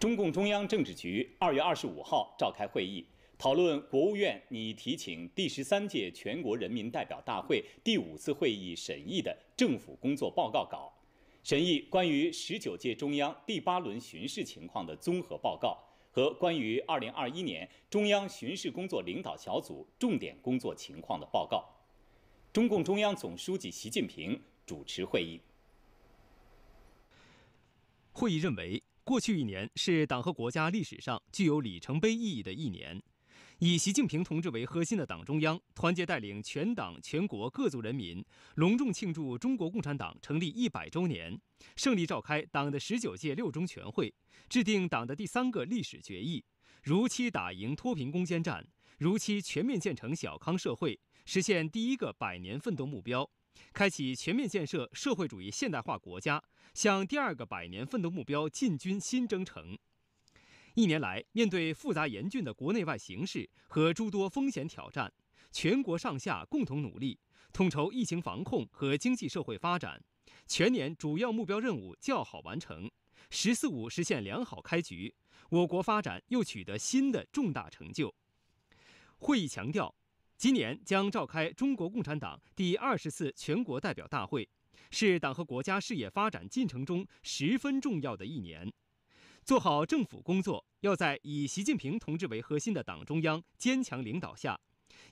中共中央政治局二月二十五号召开会议，讨论国务院拟提请第十三届全国人民代表大会第五次会议审议的政府工作报告稿，审议关于十九届中央第八轮巡视情况的综合报告和关于二零二一年中央巡视工作领导小组重点工作情况的报告。中共中央总书记习近平主持会议。会议认为。过去一年是党和国家历史上具有里程碑意义的一年，以习近平同志为核心的党中央团结带领全党全国各族人民，隆重庆祝中国共产党成立一百周年，胜利召开党的十九届六中全会，制定党的第三个历史决议，如期打赢脱贫攻坚战，如期全面建成小康社会，实现第一个百年奋斗目标。开启全面建设社会主义现代化国家，向第二个百年奋斗目标进军新征程。一年来，面对复杂严峻的国内外形势和诸多风险挑战，全国上下共同努力，统筹疫情防控和经济社会发展，全年主要目标任务较好完成，“十四五”实现良好开局，我国发展又取得新的重大成就。会议强调。今年将召开中国共产党第二十次全国代表大会，是党和国家事业发展进程中十分重要的一年。做好政府工作，要在以习近平同志为核心的党中央坚强领导下，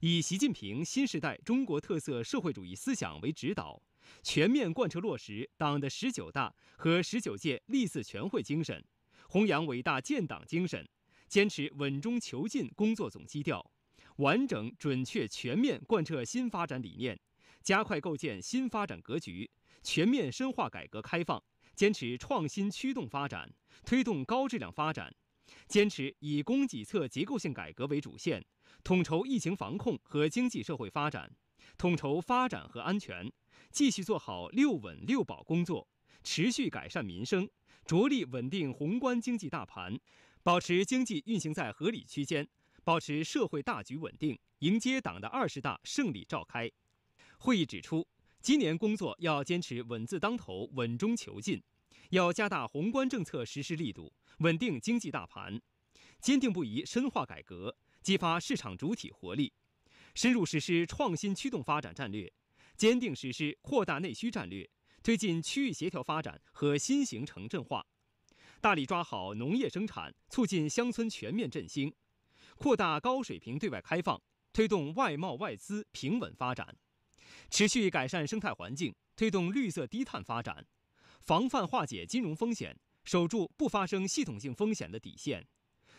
以习近平新时代中国特色社会主义思想为指导，全面贯彻落实党的十九大和十九届历次全会精神，弘扬伟大建党精神，坚持稳中求进工作总基调。完整、准确、全面贯彻新发展理念，加快构建新发展格局，全面深化改革开放，坚持创新驱动发展，推动高质量发展，坚持以供给侧结构性改革为主线，统筹疫情防控和经济社会发展，统筹发展和安全，继续做好六稳六保工作，持续改善民生，着力稳定宏观经济大盘，保持经济运行在合理区间。保持社会大局稳定，迎接党的二十大胜利召开。会议指出，今年工作要坚持稳字当头、稳中求进，要加大宏观政策实施力度，稳定经济大盘，坚定不移深化改革，激发市场主体活力，深入实施创新驱动发展战略，坚定实施扩大内需战略，推进区域协调发展和新型城镇化，大力抓好农业生产，促进乡村全面振兴。扩大高水平对外开放，推动外贸外资平稳发展；持续改善生态环境，推动绿色低碳发展；防范化解金融风险，守住不发生系统性风险的底线；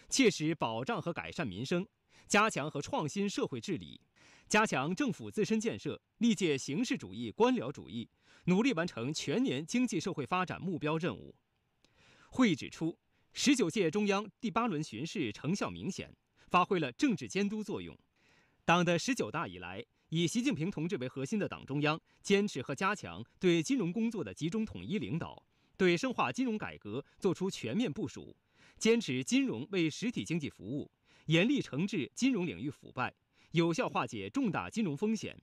切实保障和改善民生，加强和创新社会治理；加强政府自身建设，力戒形式主义、官僚主义，努力完成全年经济社会发展目标任务。会议指出，十九届中央第八轮巡视成效明显。发挥了政治监督作用。党的十九大以来，以习近平同志为核心的党中央坚持和加强对金融工作的集中统一领导，对深化金融改革作出全面部署，坚持金融为实体经济服务，严厉惩治金融领域腐败，有效化解重大金融风险。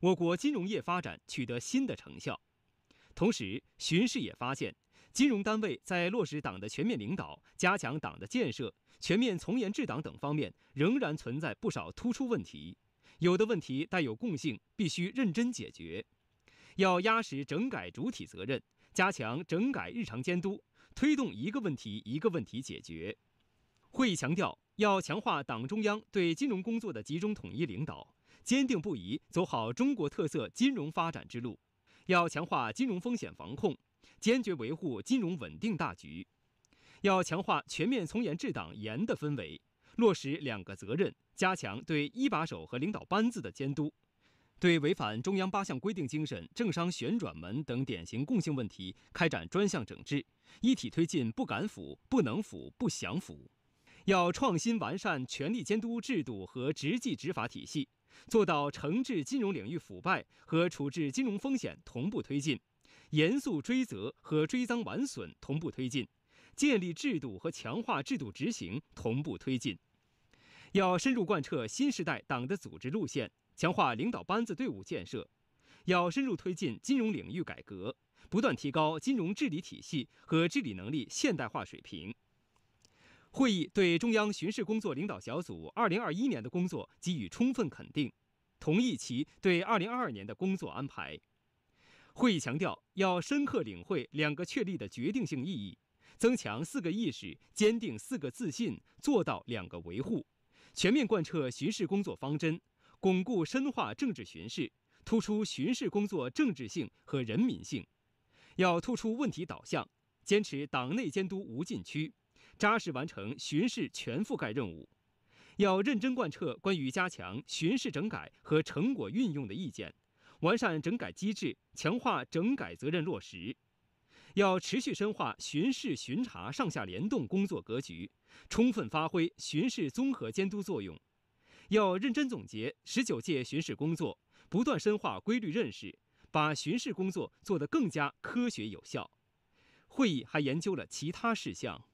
我国金融业发展取得新的成效。同时，巡视也发现。金融单位在落实党的全面领导、加强党的建设、全面从严治党等方面，仍然存在不少突出问题。有的问题带有共性，必须认真解决。要压实整改主体责任，加强整改日常监督，推动一个问题一个问题解决。会议强调，要强化党中央对金融工作的集中统一领导，坚定不移走好中国特色金融发展之路。要强化金融风险防控。坚决维护金融稳定大局，要强化全面从严治党严的氛围，落实两个责任，加强对一把手和领导班子的监督，对违反中央八项规定精神、政商旋转门等典型共性问题开展专项整治，一体推进不敢腐、不能腐、不想腐。要创新完善权力监督制度和执纪执法体系，做到惩治金融领域腐败和处置金融风险同步推进。严肃追责和追赃挽损同步推进，建立制度和强化制度执行同步推进。要深入贯彻新时代党的组织路线，强化领导班子队伍建设。要深入推进金融领域改革，不断提高金融治理体系和治理能力现代化水平。会议对中央巡视工作领导小组2021年的工作给予充分肯定，同意其对2022年的工作安排。会议强调，要深刻领会两个确立的决定性意义，增强四个意识，坚定四个自信，做到两个维护，全面贯彻巡视工作方针，巩固深化政治巡视，突出巡视工作政治性和人民性。要突出问题导向，坚持党内监督无禁区。扎实完成巡视全覆盖任务，要认真贯彻关于加强巡视整改和成果运用的意见，完善整改机制，强化整改责任落实。要持续深化巡视巡查上下联动工作格局，充分发挥巡视综合监督作用。要认真总结十九届巡视工作，不断深化规律认识，把巡视工作做得更加科学有效。会议还研究了其他事项。